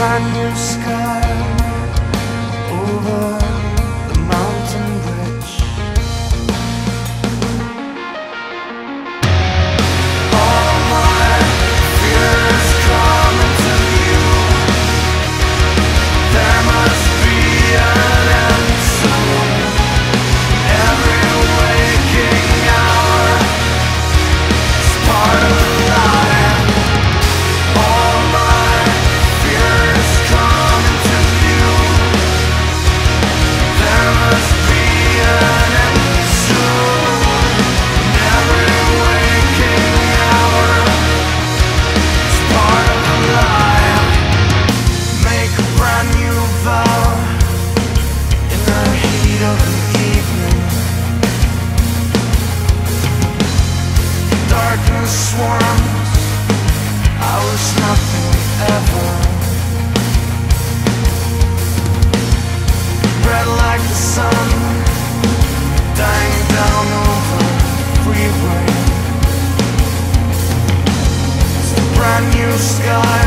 brand new sky over sky